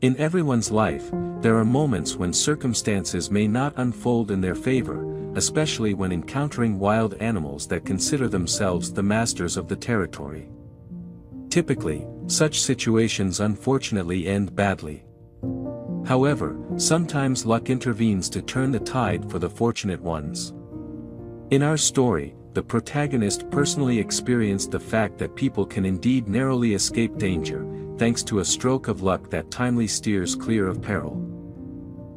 In everyone's life, there are moments when circumstances may not unfold in their favor, especially when encountering wild animals that consider themselves the masters of the territory. Typically, such situations unfortunately end badly. However, sometimes luck intervenes to turn the tide for the fortunate ones. In our story, the protagonist personally experienced the fact that people can indeed narrowly escape danger, thanks to a stroke of luck that timely steers clear of peril.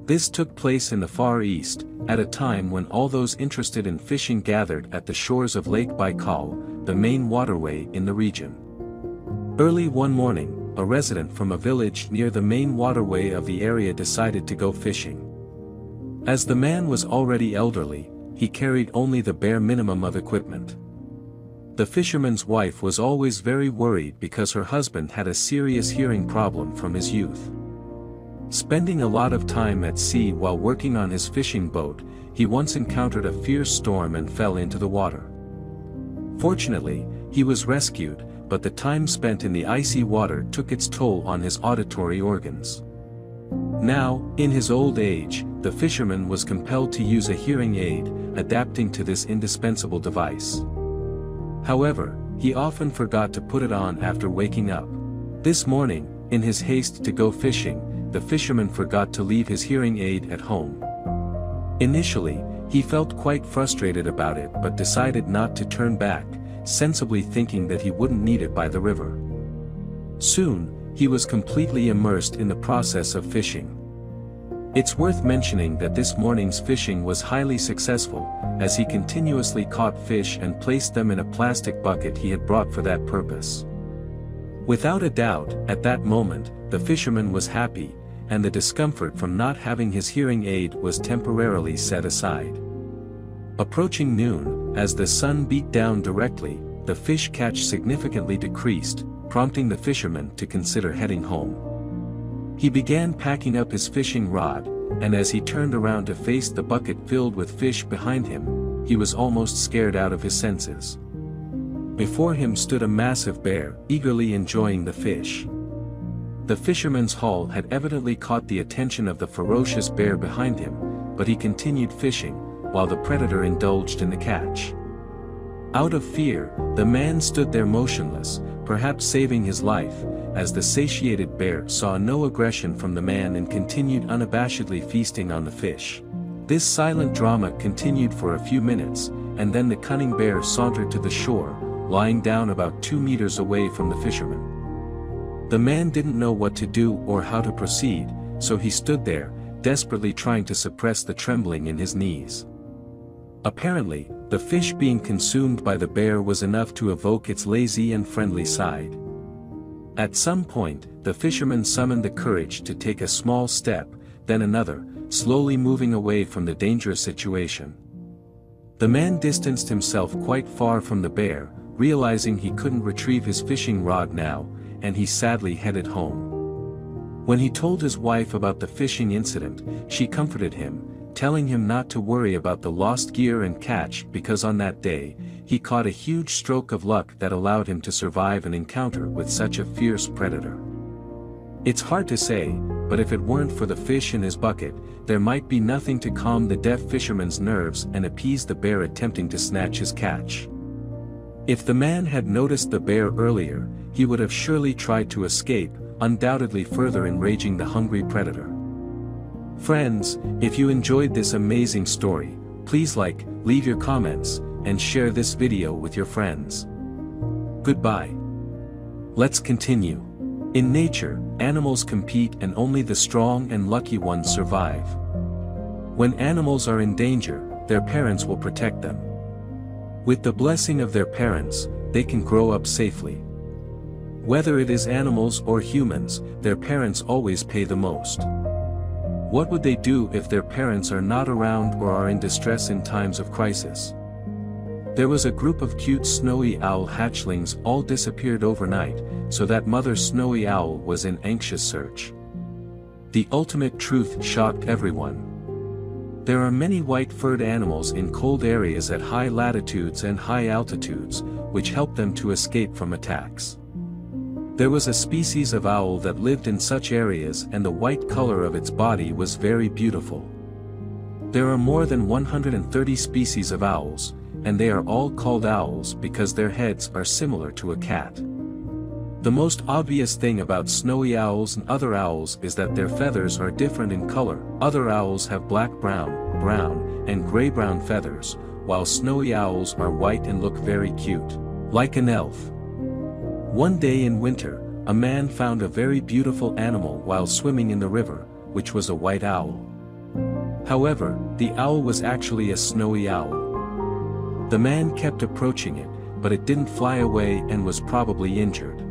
This took place in the Far East, at a time when all those interested in fishing gathered at the shores of Lake Baikal, the main waterway in the region. Early one morning, a resident from a village near the main waterway of the area decided to go fishing. As the man was already elderly, he carried only the bare minimum of equipment. The fisherman's wife was always very worried because her husband had a serious hearing problem from his youth. Spending a lot of time at sea while working on his fishing boat, he once encountered a fierce storm and fell into the water. Fortunately, he was rescued, but the time spent in the icy water took its toll on his auditory organs. Now, in his old age, the fisherman was compelled to use a hearing aid, adapting to this indispensable device. However, he often forgot to put it on after waking up. This morning, in his haste to go fishing, the fisherman forgot to leave his hearing aid at home. Initially, he felt quite frustrated about it but decided not to turn back, sensibly thinking that he wouldn't need it by the river. Soon, he was completely immersed in the process of fishing. It's worth mentioning that this morning's fishing was highly successful, as he continuously caught fish and placed them in a plastic bucket he had brought for that purpose. Without a doubt, at that moment, the fisherman was happy, and the discomfort from not having his hearing aid was temporarily set aside. Approaching noon, as the sun beat down directly, the fish catch significantly decreased, prompting the fisherman to consider heading home. He began packing up his fishing rod, and as he turned around to face the bucket filled with fish behind him, he was almost scared out of his senses. Before him stood a massive bear, eagerly enjoying the fish. The fisherman's haul had evidently caught the attention of the ferocious bear behind him, but he continued fishing, while the predator indulged in the catch. Out of fear, the man stood there motionless, perhaps saving his life, as the satiated bear saw no aggression from the man and continued unabashedly feasting on the fish. This silent drama continued for a few minutes, and then the cunning bear sauntered to the shore, lying down about two meters away from the fisherman. The man didn't know what to do or how to proceed, so he stood there, desperately trying to suppress the trembling in his knees. Apparently, the fish being consumed by the bear was enough to evoke its lazy and friendly side. At some point, the fisherman summoned the courage to take a small step, then another, slowly moving away from the dangerous situation. The man distanced himself quite far from the bear, realizing he couldn't retrieve his fishing rod now, and he sadly headed home. When he told his wife about the fishing incident, she comforted him, telling him not to worry about the lost gear and catch because on that day, he caught a huge stroke of luck that allowed him to survive an encounter with such a fierce predator. It's hard to say, but if it weren't for the fish in his bucket, there might be nothing to calm the deaf fisherman's nerves and appease the bear attempting to snatch his catch. If the man had noticed the bear earlier, he would have surely tried to escape, undoubtedly further enraging the hungry predator. Friends, if you enjoyed this amazing story, please like, leave your comments, and share this video with your friends. Goodbye. Let's continue. In nature, animals compete and only the strong and lucky ones survive. When animals are in danger, their parents will protect them. With the blessing of their parents, they can grow up safely. Whether it is animals or humans, their parents always pay the most. What would they do if their parents are not around or are in distress in times of crisis? There was a group of cute snowy owl hatchlings all disappeared overnight, so that mother snowy owl was in anxious search. The ultimate truth shocked everyone. There are many white-furred animals in cold areas at high latitudes and high altitudes, which help them to escape from attacks. There was a species of owl that lived in such areas and the white color of its body was very beautiful. There are more than 130 species of owls, and they are all called owls because their heads are similar to a cat. The most obvious thing about snowy owls and other owls is that their feathers are different in color, other owls have black-brown, brown, and gray-brown feathers, while snowy owls are white and look very cute, like an elf. One day in winter, a man found a very beautiful animal while swimming in the river, which was a white owl. However, the owl was actually a snowy owl. The man kept approaching it, but it didn't fly away and was probably injured.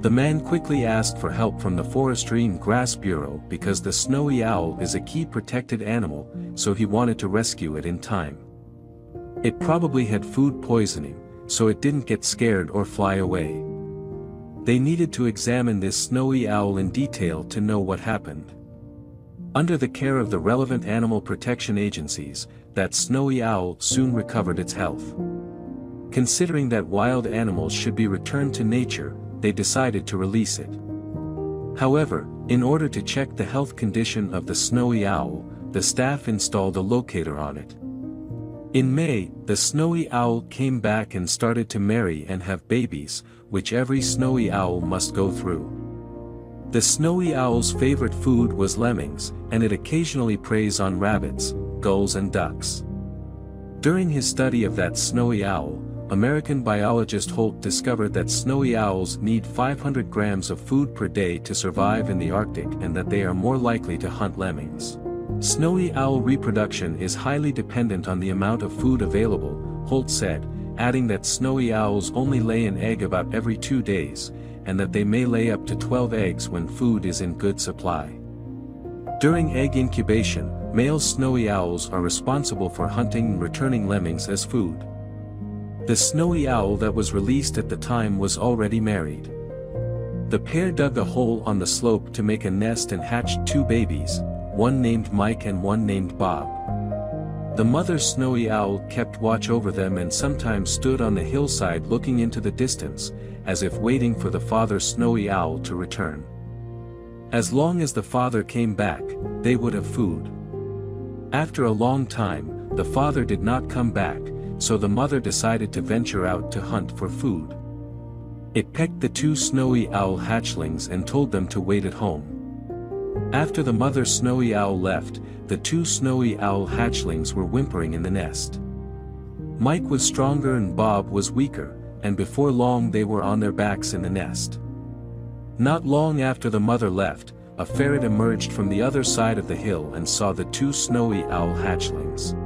The man quickly asked for help from the Forestry and Grass Bureau because the snowy owl is a key protected animal, so he wanted to rescue it in time. It probably had food poisoning, so it didn't get scared or fly away. They needed to examine this snowy owl in detail to know what happened. Under the care of the relevant animal protection agencies, that snowy owl soon recovered its health. Considering that wild animals should be returned to nature, they decided to release it. However, in order to check the health condition of the snowy owl, the staff installed a locator on it. In May, the snowy owl came back and started to marry and have babies, which every snowy owl must go through. The snowy owl's favorite food was lemmings, and it occasionally preys on rabbits, gulls and ducks. During his study of that snowy owl, American biologist Holt discovered that snowy owls need 500 grams of food per day to survive in the Arctic and that they are more likely to hunt lemmings. Snowy owl reproduction is highly dependent on the amount of food available, Holt said, adding that snowy owls only lay an egg about every two days, and that they may lay up to 12 eggs when food is in good supply. During egg incubation, male snowy owls are responsible for hunting and returning lemmings as food. The snowy owl that was released at the time was already married. The pair dug a hole on the slope to make a nest and hatched two babies, one named Mike and one named Bob. The mother snowy owl kept watch over them and sometimes stood on the hillside looking into the distance, as if waiting for the father snowy owl to return. As long as the father came back, they would have food. After a long time, the father did not come back, so the mother decided to venture out to hunt for food. It pecked the two snowy owl hatchlings and told them to wait at home. After the mother snowy owl left, the two snowy owl hatchlings were whimpering in the nest. Mike was stronger and Bob was weaker, and before long they were on their backs in the nest. Not long after the mother left, a ferret emerged from the other side of the hill and saw the two snowy owl hatchlings.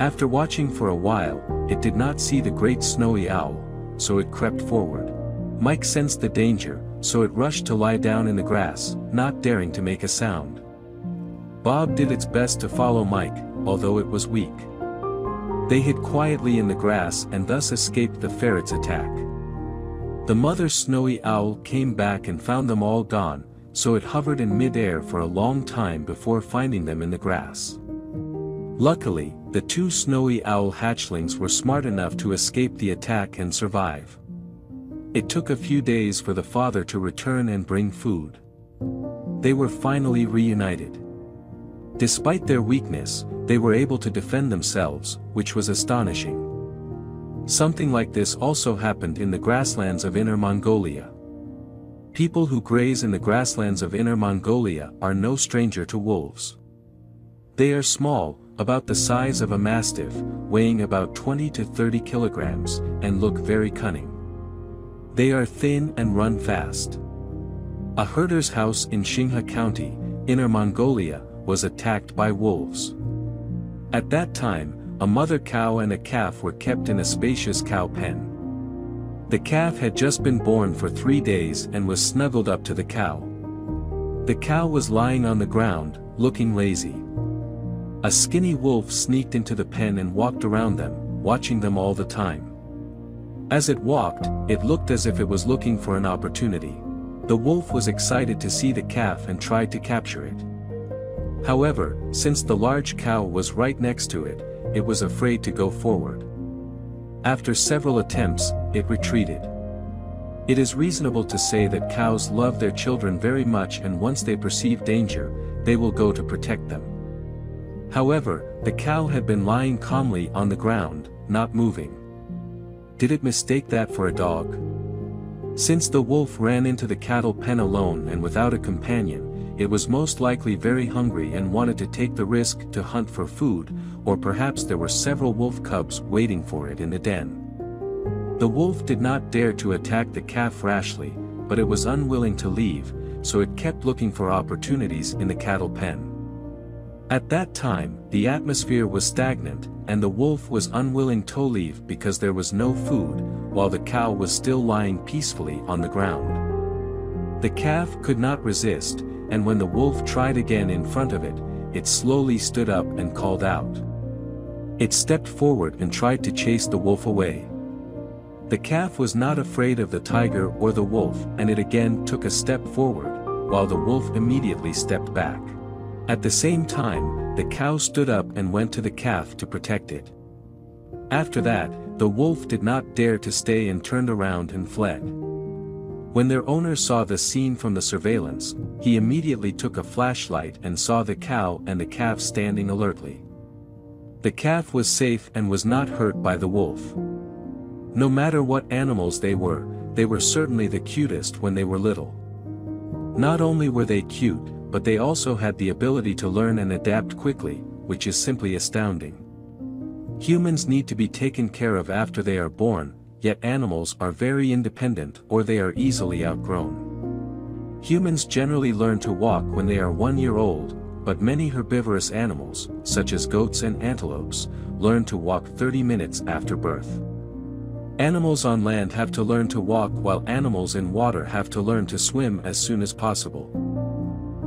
After watching for a while, it did not see the great snowy owl, so it crept forward. Mike sensed the danger, so it rushed to lie down in the grass, not daring to make a sound. Bob did its best to follow Mike, although it was weak. They hid quietly in the grass and thus escaped the ferret's attack. The mother snowy owl came back and found them all gone, so it hovered in mid-air for a long time before finding them in the grass. Luckily, the two snowy owl hatchlings were smart enough to escape the attack and survive. It took a few days for the father to return and bring food. They were finally reunited. Despite their weakness, they were able to defend themselves, which was astonishing. Something like this also happened in the grasslands of Inner Mongolia. People who graze in the grasslands of Inner Mongolia are no stranger to wolves. They are small, about the size of a mastiff, weighing about 20 to 30 kilograms, and look very cunning. They are thin and run fast. A herder's house in Xinghe County, Inner Mongolia, was attacked by wolves. At that time, a mother cow and a calf were kept in a spacious cow pen. The calf had just been born for three days and was snuggled up to the cow. The cow was lying on the ground, looking lazy. A skinny wolf sneaked into the pen and walked around them, watching them all the time. As it walked, it looked as if it was looking for an opportunity. The wolf was excited to see the calf and tried to capture it. However, since the large cow was right next to it, it was afraid to go forward. After several attempts, it retreated. It is reasonable to say that cows love their children very much and once they perceive danger, they will go to protect them. However, the cow had been lying calmly on the ground, not moving. Did it mistake that for a dog? Since the wolf ran into the cattle pen alone and without a companion, it was most likely very hungry and wanted to take the risk to hunt for food, or perhaps there were several wolf cubs waiting for it in the den. The wolf did not dare to attack the calf rashly, but it was unwilling to leave, so it kept looking for opportunities in the cattle pen. At that time, the atmosphere was stagnant, and the wolf was unwilling to leave because there was no food, while the cow was still lying peacefully on the ground. The calf could not resist, and when the wolf tried again in front of it, it slowly stood up and called out. It stepped forward and tried to chase the wolf away. The calf was not afraid of the tiger or the wolf and it again took a step forward, while the wolf immediately stepped back. At the same time, the cow stood up and went to the calf to protect it. After that, the wolf did not dare to stay and turned around and fled. When their owner saw the scene from the surveillance, he immediately took a flashlight and saw the cow and the calf standing alertly. The calf was safe and was not hurt by the wolf. No matter what animals they were, they were certainly the cutest when they were little. Not only were they cute, but they also had the ability to learn and adapt quickly, which is simply astounding. Humans need to be taken care of after they are born, yet animals are very independent or they are easily outgrown. Humans generally learn to walk when they are one year old, but many herbivorous animals, such as goats and antelopes, learn to walk 30 minutes after birth. Animals on land have to learn to walk while animals in water have to learn to swim as soon as possible.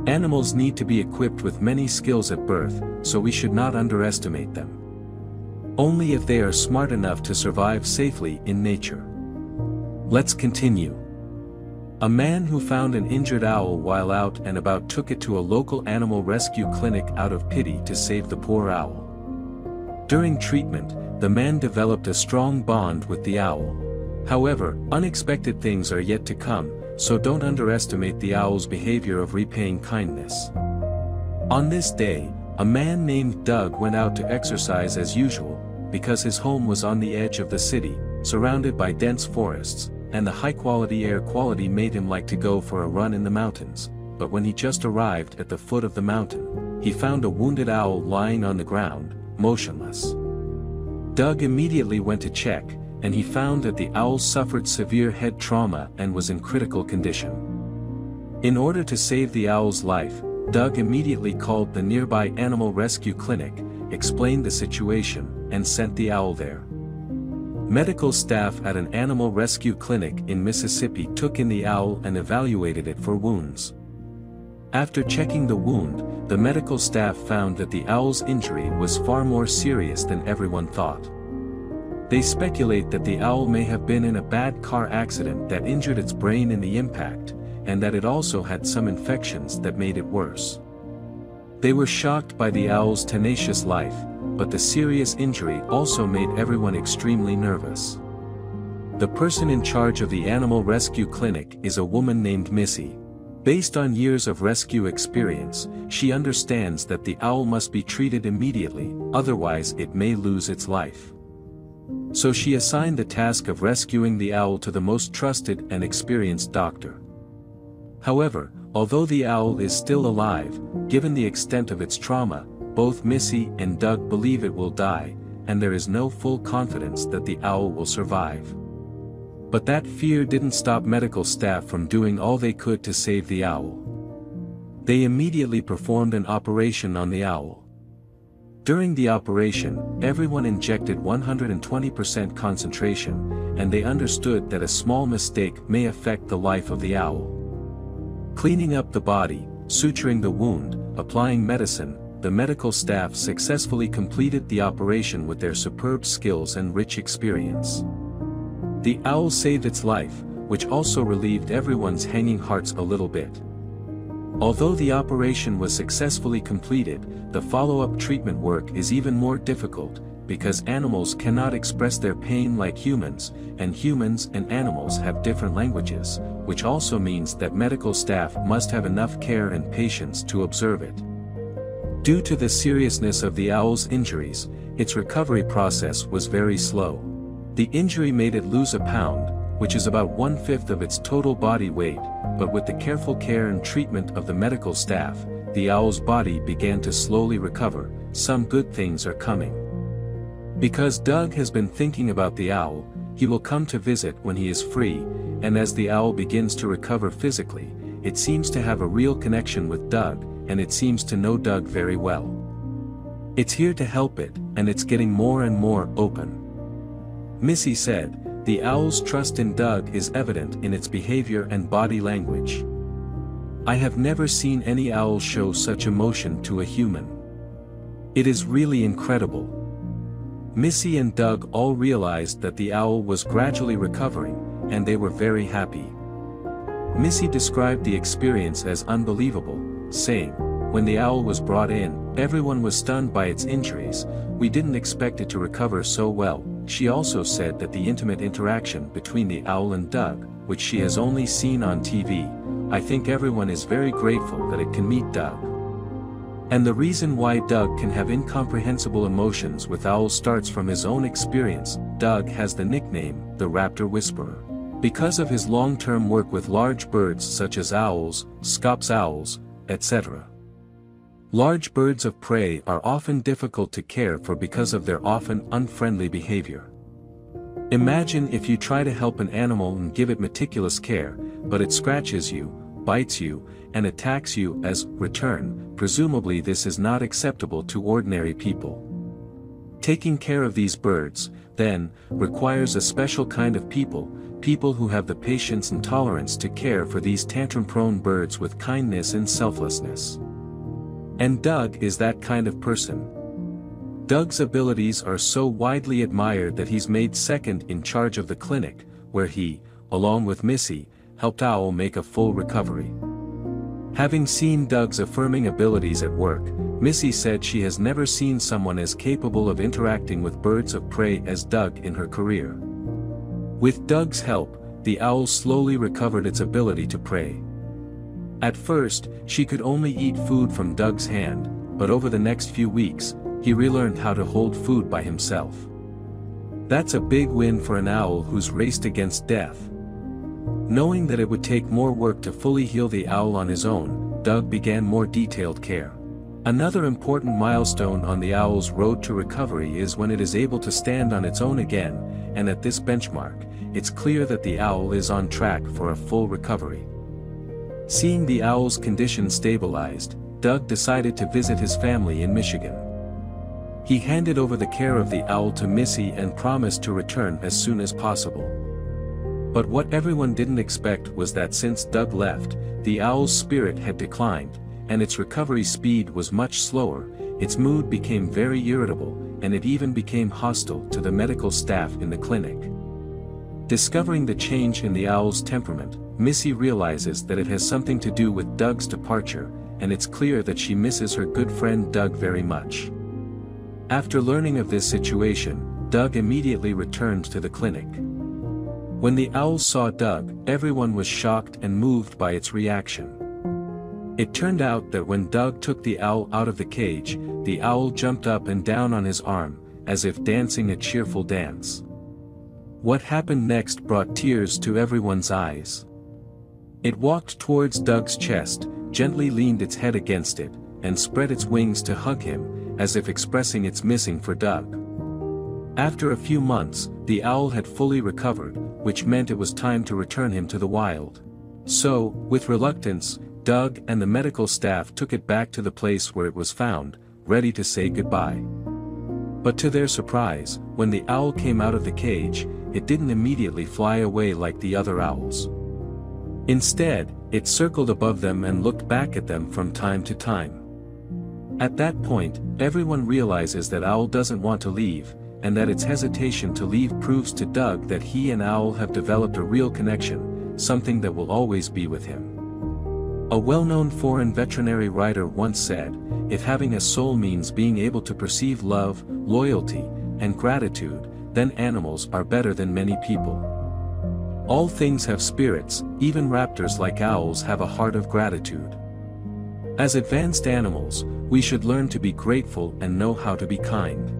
Animals need to be equipped with many skills at birth, so we should not underestimate them. Only if they are smart enough to survive safely in nature. Let's continue. A man who found an injured owl while out and about took it to a local animal rescue clinic out of pity to save the poor owl. During treatment, the man developed a strong bond with the owl. However, unexpected things are yet to come, so don't underestimate the owl's behavior of repaying kindness. On this day, a man named Doug went out to exercise as usual, because his home was on the edge of the city, surrounded by dense forests, and the high-quality air quality made him like to go for a run in the mountains, but when he just arrived at the foot of the mountain, he found a wounded owl lying on the ground, motionless. Doug immediately went to check, and he found that the owl suffered severe head trauma and was in critical condition. In order to save the owl's life, Doug immediately called the nearby animal rescue clinic, explained the situation, and sent the owl there. Medical staff at an animal rescue clinic in Mississippi took in the owl and evaluated it for wounds. After checking the wound, the medical staff found that the owl's injury was far more serious than everyone thought. They speculate that the owl may have been in a bad car accident that injured its brain in the impact, and that it also had some infections that made it worse. They were shocked by the owl's tenacious life, but the serious injury also made everyone extremely nervous. The person in charge of the animal rescue clinic is a woman named Missy. Based on years of rescue experience, she understands that the owl must be treated immediately, otherwise it may lose its life. So she assigned the task of rescuing the owl to the most trusted and experienced doctor. However, although the owl is still alive, given the extent of its trauma, both Missy and Doug believe it will die, and there is no full confidence that the owl will survive. But that fear didn't stop medical staff from doing all they could to save the owl. They immediately performed an operation on the owl. During the operation, everyone injected 120% concentration, and they understood that a small mistake may affect the life of the owl. Cleaning up the body, suturing the wound, applying medicine, the medical staff successfully completed the operation with their superb skills and rich experience. The owl saved its life, which also relieved everyone's hanging hearts a little bit. Although the operation was successfully completed, the follow-up treatment work is even more difficult, because animals cannot express their pain like humans, and humans and animals have different languages, which also means that medical staff must have enough care and patience to observe it. Due to the seriousness of the owl's injuries, its recovery process was very slow. The injury made it lose a pound, which is about one-fifth of its total body weight, but with the careful care and treatment of the medical staff, the owl's body began to slowly recover, some good things are coming. Because Doug has been thinking about the owl, he will come to visit when he is free, and as the owl begins to recover physically, it seems to have a real connection with Doug, and it seems to know Doug very well. It's here to help it, and it's getting more and more open. Missy said, the owl's trust in Doug is evident in its behavior and body language. I have never seen any owl show such emotion to a human. It is really incredible. Missy and Doug all realized that the owl was gradually recovering, and they were very happy. Missy described the experience as unbelievable, saying, When the owl was brought in, everyone was stunned by its injuries, we didn't expect it to recover so well, she also said that the intimate interaction between the owl and Doug, which she has only seen on TV, I think everyone is very grateful that it can meet Doug. And the reason why Doug can have incomprehensible emotions with Owl starts from his own experience, Doug has the nickname, the Raptor Whisperer. Because of his long-term work with large birds such as owls, scops owls, etc. Large birds of prey are often difficult to care for because of their often unfriendly behavior. Imagine if you try to help an animal and give it meticulous care, but it scratches you, bites you, and attacks you as return, presumably this is not acceptable to ordinary people. Taking care of these birds, then, requires a special kind of people, people who have the patience and tolerance to care for these tantrum-prone birds with kindness and selflessness. And Doug is that kind of person. Doug's abilities are so widely admired that he's made second in charge of the clinic, where he, along with Missy, helped Owl make a full recovery. Having seen Doug's affirming abilities at work, Missy said she has never seen someone as capable of interacting with birds of prey as Doug in her career. With Doug's help, the owl slowly recovered its ability to prey. At first, she could only eat food from Doug's hand, but over the next few weeks, he relearned how to hold food by himself. That's a big win for an owl who's raced against death. Knowing that it would take more work to fully heal the owl on his own, Doug began more detailed care. Another important milestone on the owl's road to recovery is when it is able to stand on its own again, and at this benchmark, it's clear that the owl is on track for a full recovery. Seeing the owl's condition stabilized, Doug decided to visit his family in Michigan. He handed over the care of the owl to Missy and promised to return as soon as possible. But what everyone didn't expect was that since Doug left, the owl's spirit had declined, and its recovery speed was much slower, its mood became very irritable, and it even became hostile to the medical staff in the clinic. Discovering the change in the owl's temperament, Missy realizes that it has something to do with Doug's departure, and it's clear that she misses her good friend Doug very much. After learning of this situation, Doug immediately returned to the clinic. When the owl saw Doug, everyone was shocked and moved by its reaction. It turned out that when Doug took the owl out of the cage, the owl jumped up and down on his arm, as if dancing a cheerful dance. What happened next brought tears to everyone's eyes. It walked towards Doug's chest, gently leaned its head against it, and spread its wings to hug him, as if expressing its missing for Doug. After a few months, the owl had fully recovered, which meant it was time to return him to the wild. So, with reluctance, Doug and the medical staff took it back to the place where it was found, ready to say goodbye. But to their surprise, when the owl came out of the cage, it didn't immediately fly away like the other owls. Instead, it circled above them and looked back at them from time to time. At that point, everyone realizes that Owl doesn't want to leave, and that its hesitation to leave proves to Doug that he and Owl have developed a real connection, something that will always be with him. A well-known foreign veterinary writer once said, if having a soul means being able to perceive love, loyalty, and gratitude, then animals are better than many people. All things have spirits, even raptors like owls have a heart of gratitude. As advanced animals, we should learn to be grateful and know how to be kind.